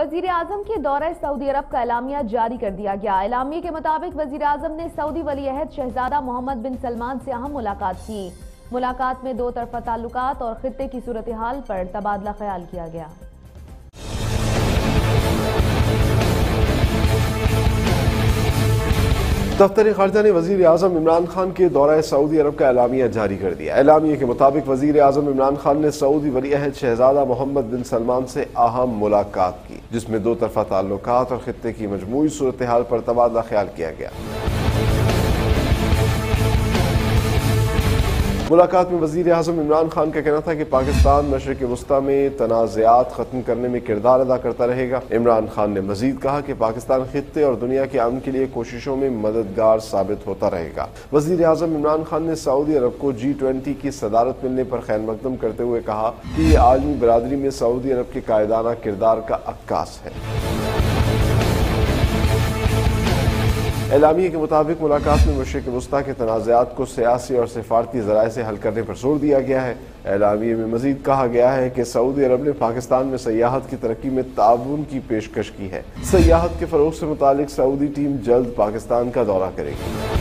وزیر اعظم کے دورہ سعودی عرب کا اعلامیہ جاری کر دیا گیا۔ اعلامیہ کے مطابق وزیر اعظم نے سعودی ولی عہد شہزادہ محمد بن سلمان سے اہم ملاقات کی۔ ملاقات میں دو طرفہ تعلقات اور خطے کی صورتحال پر تبادلہ خیال کیا گیا۔ دفتر خارجہ نے وزیر اعظم عمران خان کے دورہ سعودی عرب کا اعلامیہ جاری کر دیا۔ اعلامیہ کے مطابق وزیر اعظم عمران خان نے سعودی ولی عہد شہزادہ محمد بن سلمان سے اہم ملاقات کی۔ جس میں دو طرفہ تعلقات اور خطے کی مجموعی صورتحال پر تبادلہ خیال کیا گیا۔ ملاقات میں وزیر اعظم عمران خان کا کہنا تھا کہ پاکستان مشرق وسطی میں تنازعات ختم کرنے میں کردار ادا کرتا رہے گا۔ عمران خان نے مزید کہا کہ پاکستان خطے اور دنیا کے امن کے لیے کوششوں میں مددگار ثابت ہوتا رہے گا۔ وزیر اعظم عمران خان نے سعودی عرب کو جی ٹوینٹی کی صدارت ملنے پر خیر مقدم کرتے ہوئے کہا کہ یہ عالمی برادری میں سعودی عرب کے قائدانہ کردار کا عکاس ہے۔ اعلامیہ کے مطابق ملاقات میں مشرق وسطیٰ کے تنازعات کو سیاسی اور سفارتی ذرائع سے حل کرنے پر زور دیا گیا ہے۔ اعلامیہ میں مزید کہا گیا ہے کہ سعودی عرب نے پاکستان میں سیاحت کی ترقی میں تعاون کی پیشکش کی ہے۔ سیاحت کے فروغ سے متعلق سعودی ٹیم جلد پاکستان کا دورہ کرے گی۔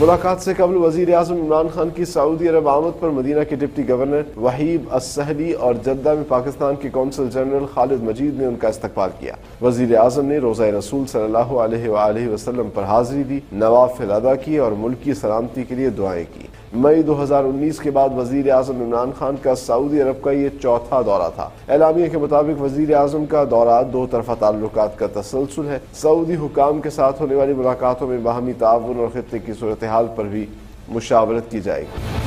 ملاقات سے قبل وزیر اعظم عمران خان کی سعودی عرب آمد پر مدینہ کے ڈپٹی گورنر وحیب السہلی اور جدہ میں پاکستان کے کونسل جنرل خالد مجید نے ان کا استقبال کیا۔ وزیر اعظم نے روزہ رسول صلی اللہ علیہ وآلہ وسلم پر حاضری دی، نوافل ادا کی اور ملکی سلامتی کے لیے دعائیں کی۔ مئی دو ہزار انیس کے بعد وزیر اعظم عمران خان کا سعودی عرب کا یہ چوتھا دورہ تھا۔ اعلامیہ کے مطابق وزیر اعظم کا دورہ دو طرفہ تعلقات کا تسلسل ہے۔ سعودی حکام کے ساتھ ہونے والی ملاقاتوں میں باہمی تعاون اور خطے کی صورتحال پر بھی مشاورت کی جائے گی۔